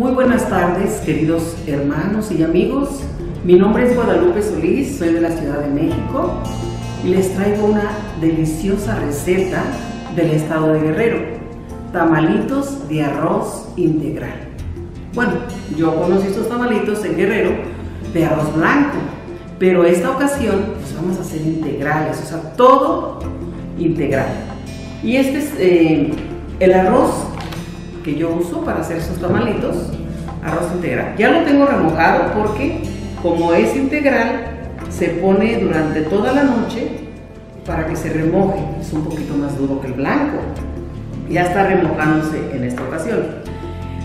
Muy buenas tardes, queridos hermanos y amigos. Mi nombre es Guadalupe Solís, soy de la Ciudad de México y les traigo una deliciosa receta del estado de Guerrero, tamalitos de arroz integral. Bueno, yo conocí estos tamalitos en Guerrero de arroz blanco, pero esta ocasión pues vamos a hacer integrales, o sea, todo integral. Y este es eh, el arroz que yo uso para hacer esos tamalitos, arroz integral. Ya lo tengo remojado porque como es integral, se pone durante toda la noche para que se remoje. Es un poquito más duro que el blanco. Ya está remojándose en esta ocasión.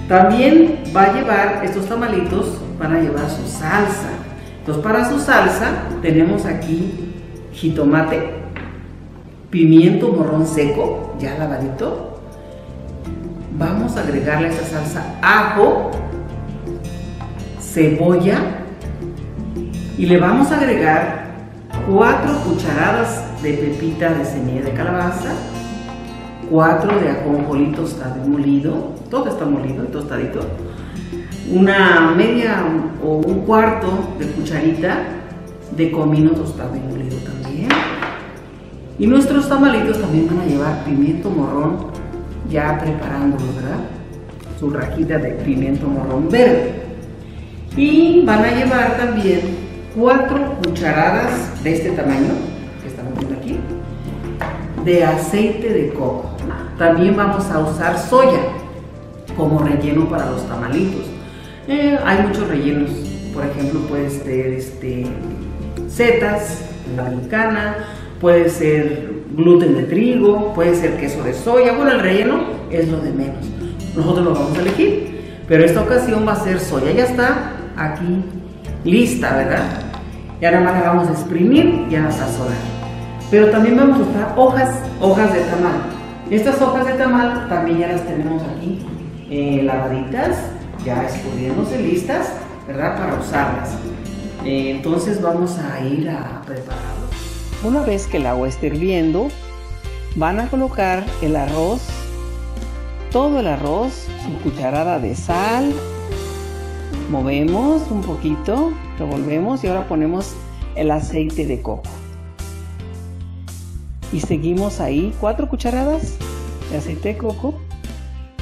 También va a llevar, estos tamalitos van a llevar su salsa. Entonces para su salsa tenemos aquí jitomate, pimiento morrón seco, ya lavadito. Vamos a agregarle a esta salsa ajo, cebolla y le vamos a agregar cuatro cucharadas de pepita de semilla de calabaza, cuatro de ajonjolí tostado molido, todo está molido y tostadito, una media o un cuarto de cucharita de comino tostado y molido también. Y nuestros tamalitos también van a llevar pimiento morrón ya preparándolo, ¿verdad? Su rajita de pimiento morrón verde. Y van a llevar también cuatro cucharadas de este tamaño, que estamos viendo aquí, de aceite de coco. También vamos a usar soya como relleno para los tamalitos. Eh, hay muchos rellenos, por ejemplo, puede ser este, setas, la puede ser gluten de trigo, puede ser queso de soya. Bueno, el relleno es lo de menos. Nosotros lo vamos a elegir, pero esta ocasión va a ser soya. Ya está aquí lista, ¿verdad? Y ahora más la vamos a exprimir y a sazonar. Pero también vamos a usar hojas, hojas de tamal. Estas hojas de tamal también ya las tenemos aquí eh, lavaditas, ya escurriéndose listas, ¿verdad? Para usarlas. Eh, entonces vamos a ir a prepararlo. Una vez que el agua esté hirviendo, van a colocar el arroz, todo el arroz, su cucharada de sal, movemos un poquito, revolvemos y ahora ponemos el aceite de coco. Y seguimos ahí cuatro cucharadas de aceite de coco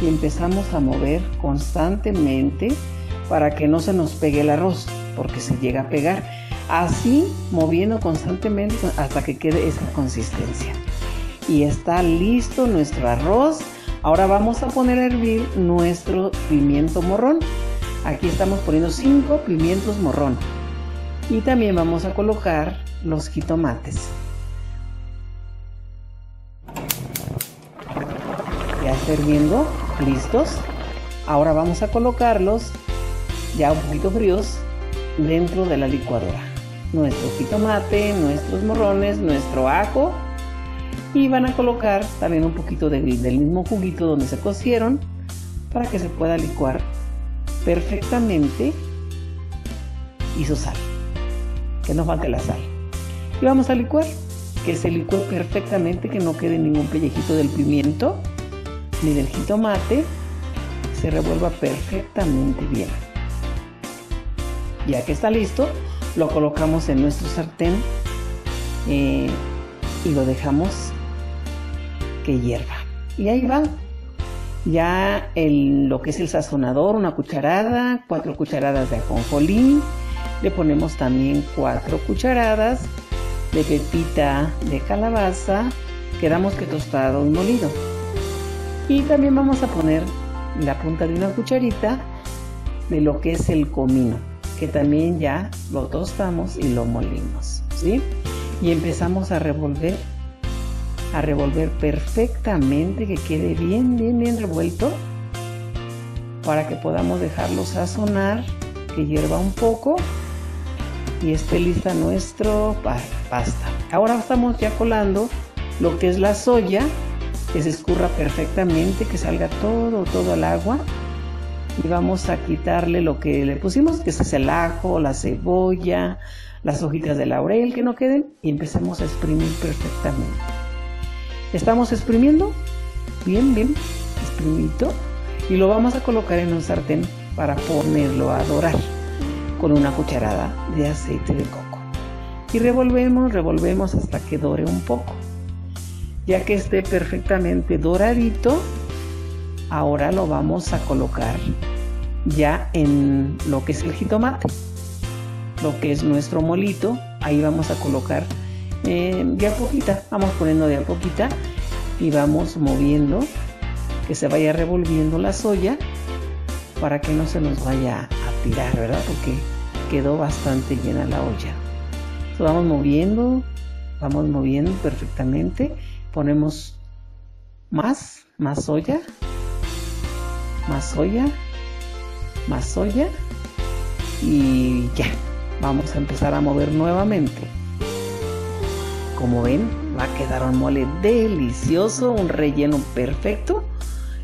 y empezamos a mover constantemente para que no se nos pegue el arroz, porque se llega a pegar. Así moviendo constantemente hasta que quede esa consistencia. Y está listo nuestro arroz. Ahora vamos a poner a hervir nuestro pimiento morrón. Aquí estamos poniendo 5 pimientos morrón. Y también vamos a colocar los jitomates. Ya está hirviendo, listos. Ahora vamos a colocarlos ya un poquito fríos dentro de la licuadora. Nuestro jitomate, nuestros morrones, nuestro ajo. Y van a colocar también un poquito del mismo juguito donde se cocieron para que se pueda licuar perfectamente y su sal. Que no falte la sal. Y vamos a licuar. Que se licue perfectamente, que no quede ningún pellejito del pimiento ni del jitomate. Se revuelva perfectamente bien. Ya que está listo, lo colocamos en nuestro sartén eh, y lo dejamos que hierva. Y ahí va, ya lo que es el sazonador, una cucharada, cuatro cucharadas de ajonjolí, le ponemos también cuatro cucharadas de pepita de calabaza, quedamos que tostado y molido. Y también vamos a poner la punta de una cucharita de lo que es el comino, que también ya lo tostamos y lo molimos, ¿sí? Y empezamos a revolver a revolver perfectamente, que quede bien, bien, bien revuelto, para que podamos dejarlo sazonar, que hierva un poco y esté lista nuestro pasta. Ahora estamos ya colando lo que es la soya, que se escurra perfectamente, que salga todo, todo el agua. Y vamos a quitarle lo que le pusimos, que es el ajo, la cebolla, las hojitas de laurel que no queden y empecemos a exprimir perfectamente. Estamos exprimiendo bien, bien, exprimito y lo vamos a colocar en un sartén para ponerlo a dorar con una cucharada de aceite de coco. Y revolvemos, revolvemos hasta que dore un poco. Ya que esté perfectamente doradito, ahora lo vamos a colocar ya en lo que es el jitomate, lo que es nuestro molito. Ahí vamos a colocar eh, de a poquita, vamos poniendo de a poquita y vamos moviendo que se vaya revolviendo la soya para que no se nos vaya a tirar, ¿verdad? Porque quedó bastante llena la olla. vamos moviendo, vamos moviendo perfectamente. Ponemos más, más soya, más soya, más soya y ya. Vamos a empezar a mover nuevamente. Como ven, va a quedar un mole delicioso, un relleno perfecto,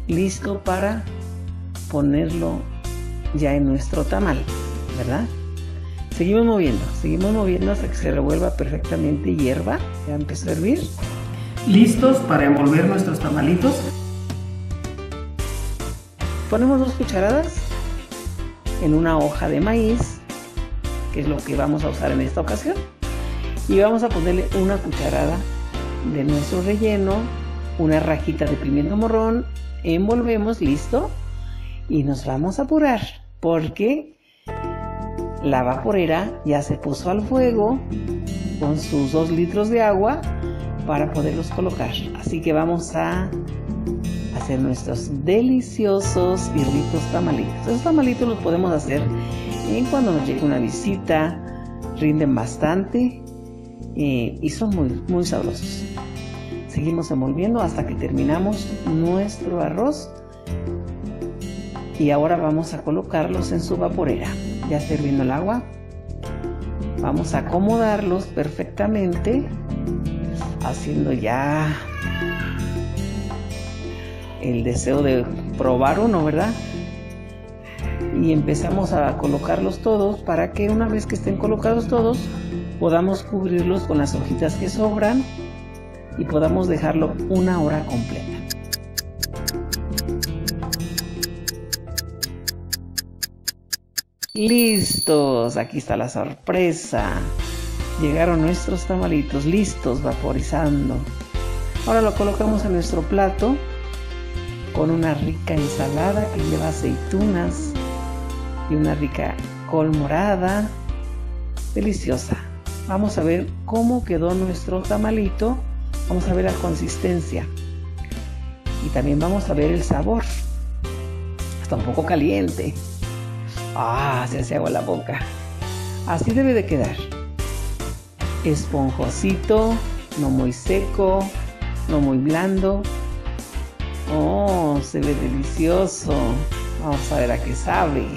listo para ponerlo ya en nuestro tamal, ¿verdad? Seguimos moviendo, seguimos moviendo hasta que se revuelva perfectamente hierba. Ya empezó a hervir. Listos para envolver nuestros tamalitos. Ponemos dos cucharadas en una hoja de maíz, que es lo que vamos a usar en esta ocasión. Y vamos a ponerle una cucharada de nuestro relleno, una rajita de pimiento morrón, envolvemos, listo, y nos vamos a apurar porque la vaporera ya se puso al fuego con sus dos litros de agua para poderlos colocar. Así que vamos a hacer nuestros deliciosos y ricos tamalitos. Estos tamalitos los podemos hacer en cuando nos llegue una visita, rinden bastante y son muy, muy sabrosos. Seguimos envolviendo hasta que terminamos nuestro arroz y ahora vamos a colocarlos en su vaporera. Ya está hirviendo el agua. Vamos a acomodarlos perfectamente, haciendo ya el deseo de probar uno, ¿verdad? Y empezamos a colocarlos todos para que una vez que estén colocados todos, podamos cubrirlos con las hojitas que sobran y podamos dejarlo una hora completa. Listos, aquí está la sorpresa. Llegaron nuestros tamalitos listos, vaporizando. Ahora lo colocamos en nuestro plato con una rica ensalada que lleva aceitunas y una rica col morada. Deliciosa. Vamos a ver cómo quedó nuestro tamalito. Vamos a ver la consistencia. Y también vamos a ver el sabor. Está un poco caliente. Ah, se hace agua la boca. Así debe de quedar. Esponjosito, no muy seco, no muy blando. Oh, se ve delicioso. Vamos a ver a qué sabe.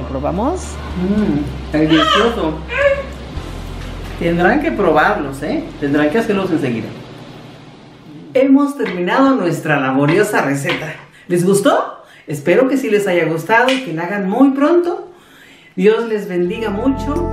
¿Lo probamos? Mmm, delicioso. Tendrán que probarlos, ¿eh? Tendrán que hacerlos enseguida. Hemos terminado nuestra laboriosa receta. ¿Les gustó? Espero que sí les haya gustado y que la hagan muy pronto. Dios les bendiga mucho.